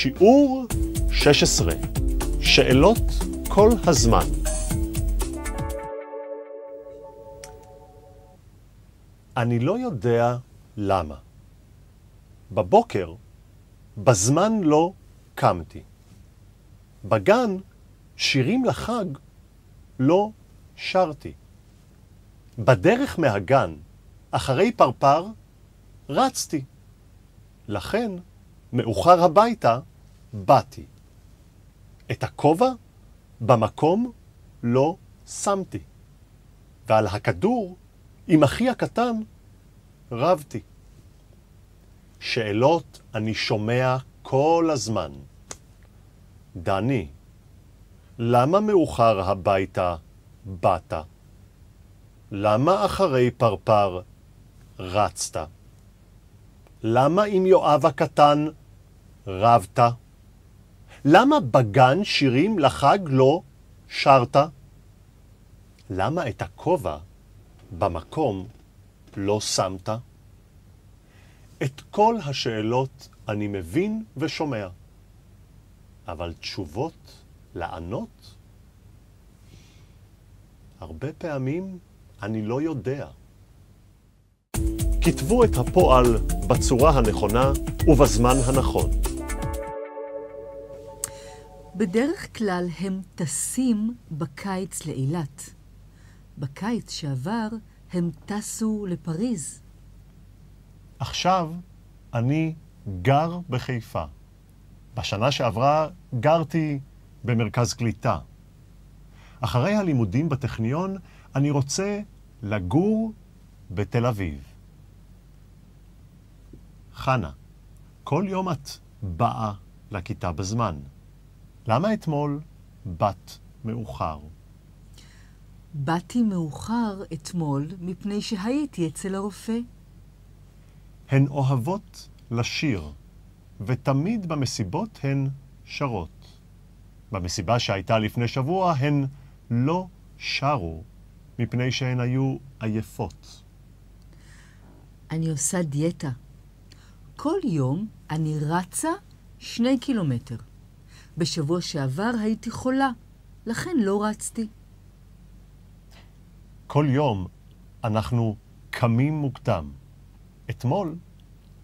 שיעור 16 שאלות כל הזמן אני לא יודע למה. בבוקר, בזמן לא קמתי. בגן, שירים לחג לא שרתי. בדרך מהגן, אחרי פרפר, רצתי. לכן, מאוחר הביתה, באתי. את הכובע במקום לא שמתי. ועל הכדור, עם אחי הקטן, רבתי. שאלות אני שומע כל הזמן. דני, למה מאוחר הביתה באת? למה אחרי פרפר רצת? למה עם יואב הקטן רבת? למה בגן שירים לחג לא שרת? למה את הכובע במקום לא שמת? את כל השאלות אני מבין ושומע, אבל תשובות לענות? הרבה פעמים אני לא יודע. כתבו את הפועל בצורה הנכונה ובזמן הנכון. בדרך כלל הם טסים בקיץ לאילת. בקיץ שעבר הם טסו לפריז. עכשיו אני גר בחיפה. בשנה שעברה גרתי במרכז קליטה. אחרי הלימודים בטכניון אני רוצה לגור בתל אביב. חנה, כל יום את באה לכיתה בזמן. למה אתמול באת מאוחר? באתי מאוחר אתמול מפני שהייתי אצל הרופא. הן אוהבות לשיר, ותמיד במסיבות הן שרות. במסיבה שהייתה לפני שבוע הן לא שרו, מפני שהן היו עייפות. אני עושה דיאטה. כל יום אני רצה שני קילומטר. בשבוע שעבר הייתי חולה, לכן לא רצתי. כל יום אנחנו קמים מוקדם. אתמול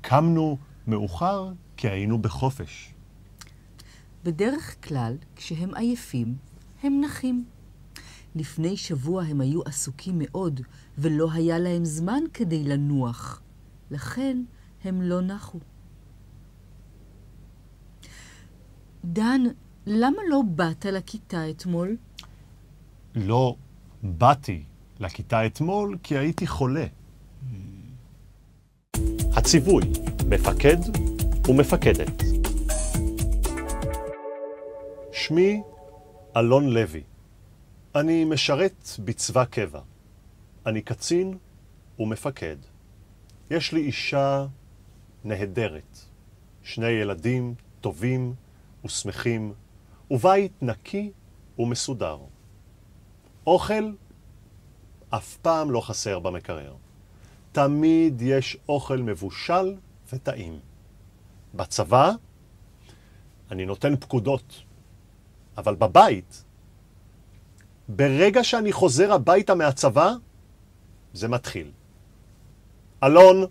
קמנו מאוחר כי היינו בחופש. בדרך כלל, כשהם עייפים, הם נחים. לפני שבוע הם היו עסוקים מאוד, ולא היה להם זמן כדי לנוח. לכן הם לא נחו. דן, למה לא באת לכיתה אתמול? לא באתי לכיתה אתמול כי הייתי חולה. הציווי, מפקד ומפקדת. שמי אלון לוי. אני משרת בצבא קבע. אני קצין ומפקד. יש לי אישה נהדרת, שני ילדים טובים ושמחים, ובית נקי ומסודר. אוכל אף פעם לא חסר במקרר. תמיד יש אוכל מבושל וטעים. בצבא אני נותן פקודות, אבל בבית, ברגע שאני חוזר הביתה מהצבא, זה מתחיל. אלון,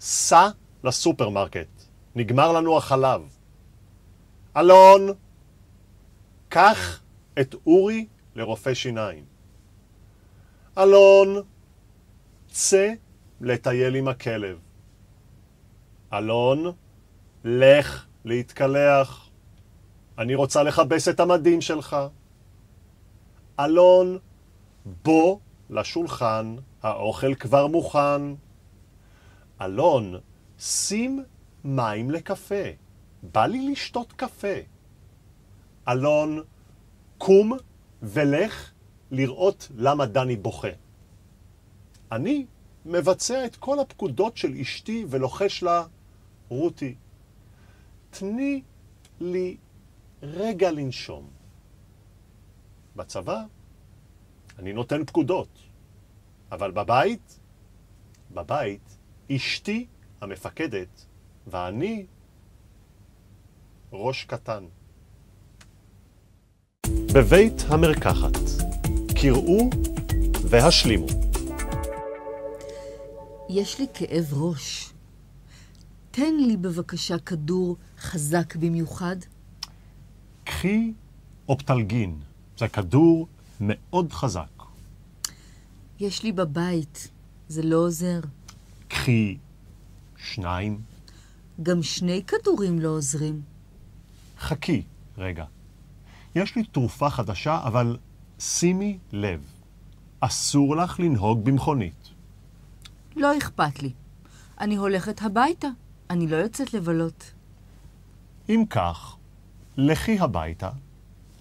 סע לסופרמרקט, נגמר לנו החלב. אלון, קח את אורי לרופא שיניים. אלון, צא לטייל עם הכלב. אלון, לך להתקלח. אני רוצה לכבס את המדים שלך. אלון, בוא לשולחן, האוכל כבר מוכן. אלון, שים מים לקפה. בא לי לשתות קפה. אלון, קום ולך לראות למה דני בוכה. אני מבצע את כל הפקודות של אשתי ולוחש לה, רותי, תני לי רגע לנשום. בצבא אני נותן פקודות, אבל בבית, בבית, אשתי המפקדת ואני ראש קטן. בבית המרקחת, קראו והשלימו. יש לי כאב ראש. תן לי בבקשה כדור חזק במיוחד. קחי אופטלגין, זה כדור מאוד חזק. יש לי בבית, זה לא עוזר. קחי שניים. גם שני כדורים לא עוזרים. חכי רגע. יש לי תרופה חדשה, אבל שימי לב. אסור לך לנהוג במכונית. לא אכפת לי. אני הולכת הביתה, אני לא יוצאת לבלות. אם כך, לכי הביתה,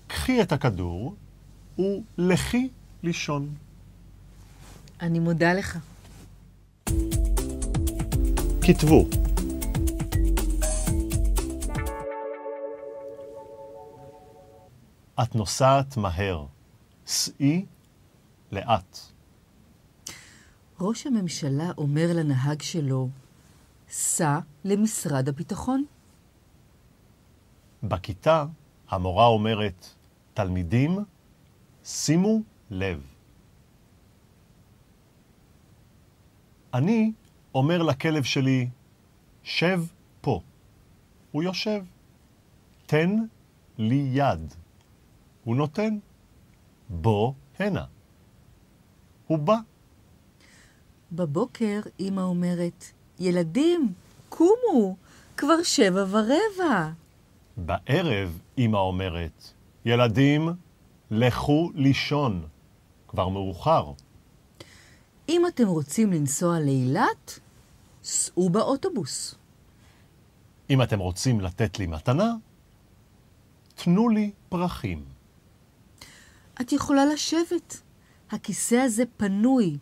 קחי את הכדור ולכי לישון. אני מודה לך. כתבו את נוסעת מהר, סעי לאט. ראש הממשלה אומר לנהג שלו, סע למשרד הביטחון. בכיתה המורה אומרת, תלמידים, שימו לב. אני אומר לכלב שלי, שב פה. הוא יושב. תן לי יד. הוא נותן. בוא הנה. הוא בא. בבוקר אמא אומרת, ילדים, קומו, כבר שבע ורבע. בערב אמא אומרת, ילדים, לכו לישון. כבר מאוחר. אם אתם רוצים לנסוע לאילת, סעו באוטובוס. אם אתם רוצים לתת לי מתנה, תנו לי פרחים. את יכולה לשבת. הכיסא הזה פנוי.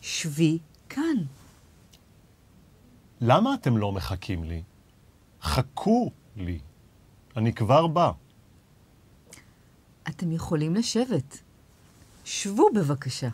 שבי כאן. למה אתם לא מחכים לי? חכו לי. אני כבר בא. אתם יכולים לשבת. שבו בבקשה.